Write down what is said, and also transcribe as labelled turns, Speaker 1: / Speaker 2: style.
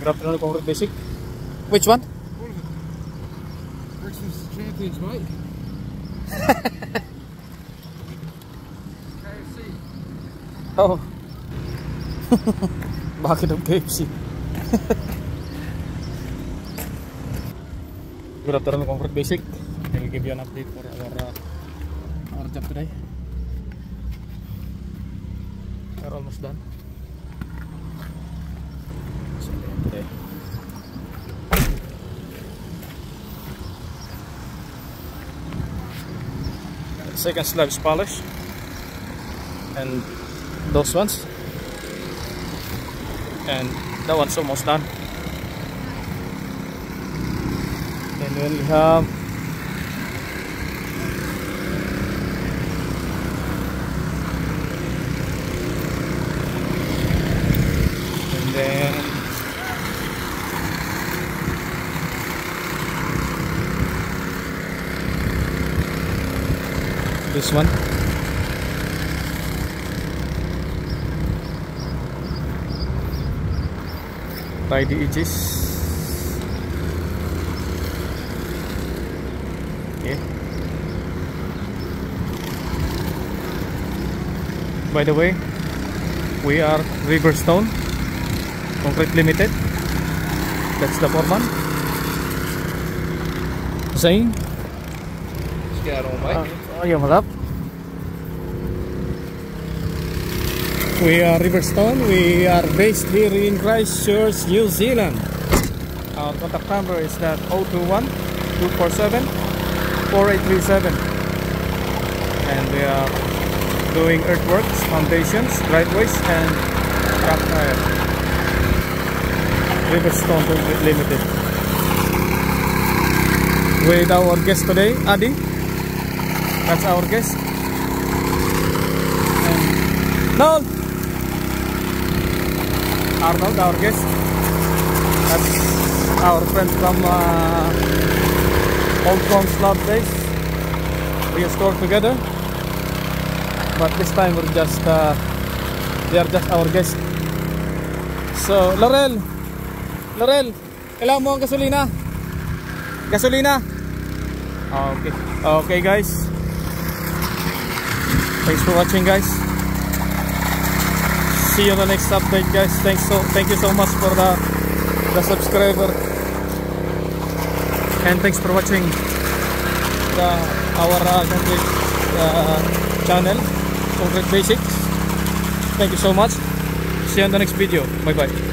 Speaker 1: Good afternoon, Concrete Basic. Which one?
Speaker 2: Of champions, mate. KFC.
Speaker 1: Oh. Bakit ang KFC? Good afternoon, Comfort Basic. I will give you an update for our uh, our job today. We're almost done. Today. Second slab is polished and those ones. And that one's almost done. And then we have and then this one. By the edges. Okay. By the way we are Riverstone Concrete Limited. That's the foreman Zain?
Speaker 2: Scout on, mate.
Speaker 1: oh uh, yeah what's up We are Riverstone. We are based here in Christchurch, New Zealand. Our contact number is that 021 247 4837. And we are doing earthworks, foundations, driveways, and tire. Riverstone Limited. With our guest today, Adi. That's our guest. And Noel! Arnold, our guest. That's our friend from uh, Old Bronx Lab Days. We used together. But this time we're just, uh, they are just our guest. So, Laurel! Laurel! Kailangan mo ang gasolina? Gasolina? Okay. Okay guys. Thanks for watching guys. See you on the next update guys. Thanks so thank you so much for the the subscriber. And thanks for watching the our uh, concrete uh, channel concrete basics. Thank you so much. See you on the next video. Bye bye